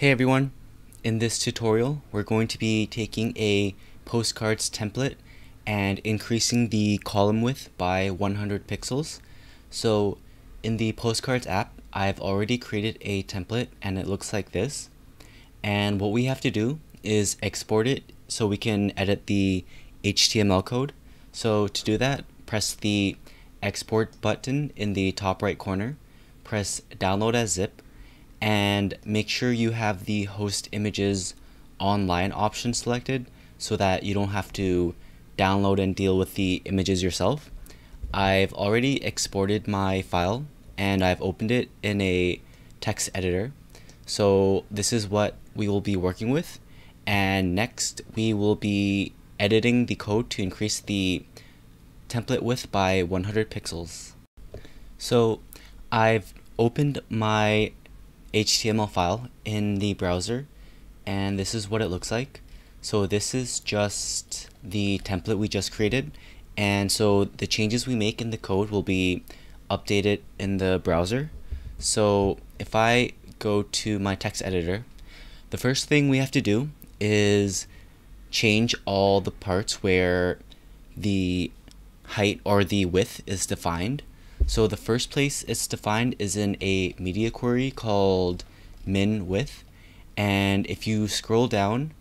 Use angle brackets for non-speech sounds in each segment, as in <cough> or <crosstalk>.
Hey everyone, in this tutorial we're going to be taking a postcards template and increasing the column width by 100 pixels. So in the postcards app I've already created a template and it looks like this and what we have to do is export it so we can edit the HTML code. So to do that press the export button in the top right corner, press download as zip and make sure you have the host images online option selected so that you don't have to download and deal with the images yourself. I've already exported my file and I've opened it in a text editor. So this is what we will be working with. And next we will be editing the code to increase the template width by 100 pixels. So I've opened my HTML file in the browser and this is what it looks like. So this is just the template we just created and so the changes we make in the code will be updated in the browser. So if I go to my text editor, the first thing we have to do is change all the parts where the height or the width is defined. So the first place it's defined is in a media query called min width. And if you scroll down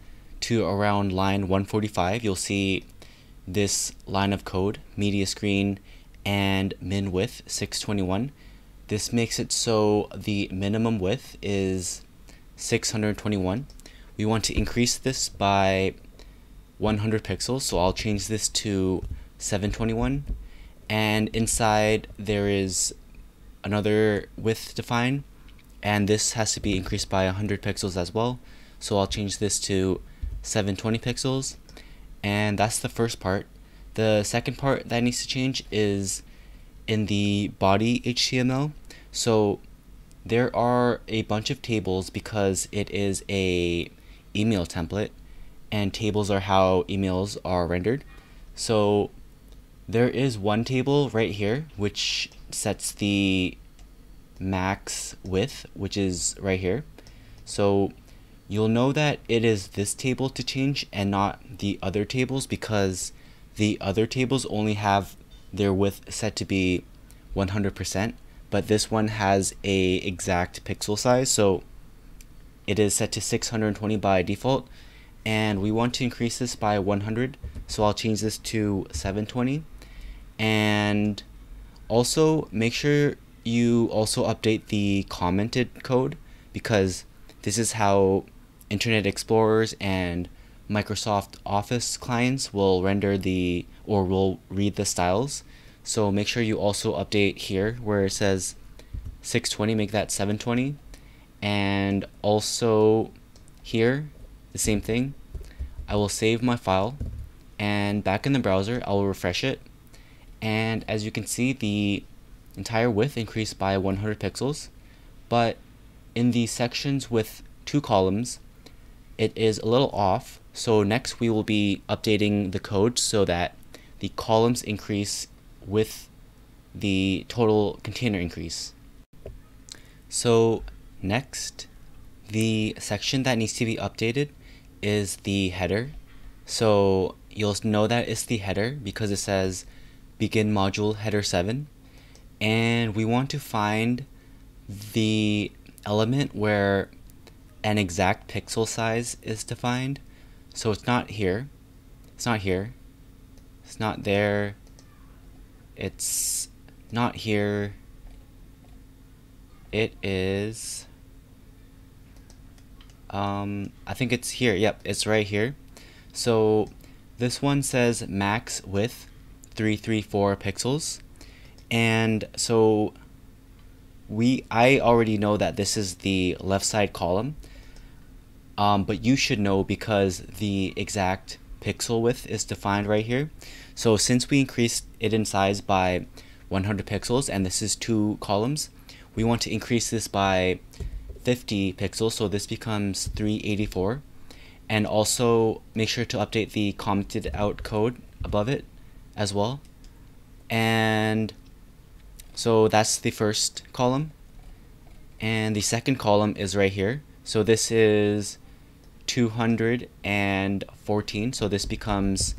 to around line 145, you'll see this line of code, media screen and min width 621. This makes it so the minimum width is 621. We want to increase this by 100 pixels, so I'll change this to 721 and inside there is another width define and this has to be increased by 100 pixels as well. So I'll change this to 720 pixels and that's the first part. The second part that needs to change is in the body HTML so there are a bunch of tables because it is a email template and tables are how emails are rendered. So there is one table right here which sets the max width which is right here. So you'll know that it is this table to change and not the other tables because the other tables only have their width set to be 100% but this one has a exact pixel size so it is set to 620 by default and we want to increase this by 100 so I'll change this to 720 and also make sure you also update the commented code because this is how Internet Explorers and Microsoft Office clients will render the or will read the styles. So make sure you also update here where it says 620, make that 720. And also here, the same thing. I will save my file and back in the browser, I will refresh it and as you can see the entire width increased by 100 pixels. But in the sections with two columns it is a little off. So next we will be updating the code so that the columns increase with the total container increase. So next the section that needs to be updated is the header. So you'll know that it's the header because it says begin module header 7 and we want to find the element where an exact pixel size is defined. So it's not here it's not here it's not there it's not here. It is um, I think it's here yep it's right here. So this one says max width 334 pixels. And so we I already know that this is the left side column. Um, but you should know because the exact pixel width is defined right here. So since we increased it in size by 100 pixels and this is two columns we want to increase this by 50 pixels. So this becomes 384 and also make sure to update the commented out code above it as well. And so that's the first column. And the second column is right here. So this is 214, so this becomes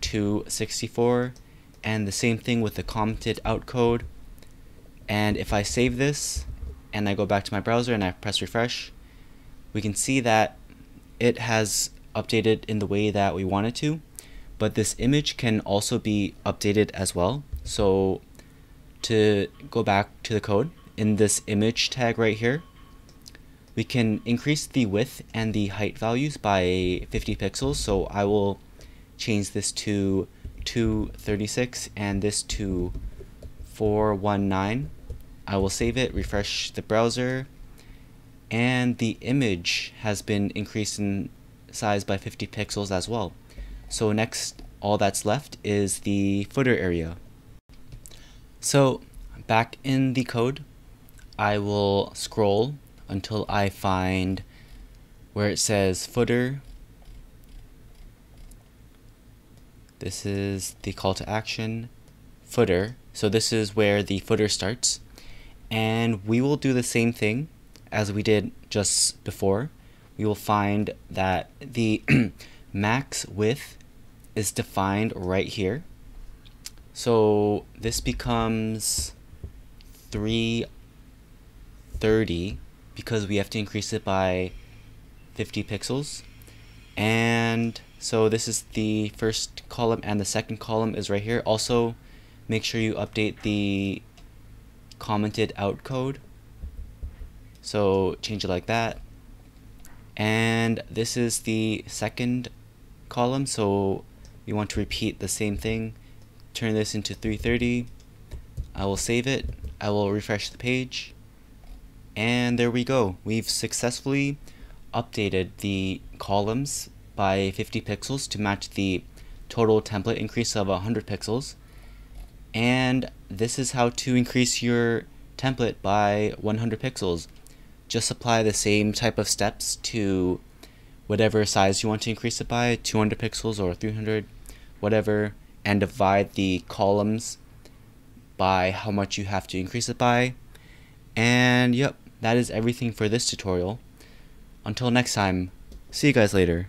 264, and the same thing with the commented out code. And if I save this, and I go back to my browser and I press refresh, we can see that it has updated in the way that we want it to, but this image can also be updated as well. So to go back to the code, in this image tag right here, we can increase the width and the height values by 50 pixels. So I will change this to 236 and this to 419 I will save it, refresh the browser, and the image has been increased in size by 50 pixels as well. So next, all that's left is the footer area. So back in the code, I will scroll until I find where it says footer. This is the call to action footer. So this is where the footer starts and we will do the same thing as we did just before. We will find that the <clears throat> max width is defined right here. So this becomes 330 because we have to increase it by 50 pixels. And so this is the first column and the second column is right here. Also, make sure you update the commented out code. So change it like that. And this is the second column, so we want to repeat the same thing. Turn this into 330. I will save it. I will refresh the page. And there we go. We've successfully updated the columns by 50 pixels to match the total template increase of 100 pixels. And this is how to increase your template by 100 pixels. Just apply the same type of steps to whatever size you want to increase it by, 200 pixels or 300, whatever, and divide the columns by how much you have to increase it by. And yep, that is everything for this tutorial. Until next time, see you guys later.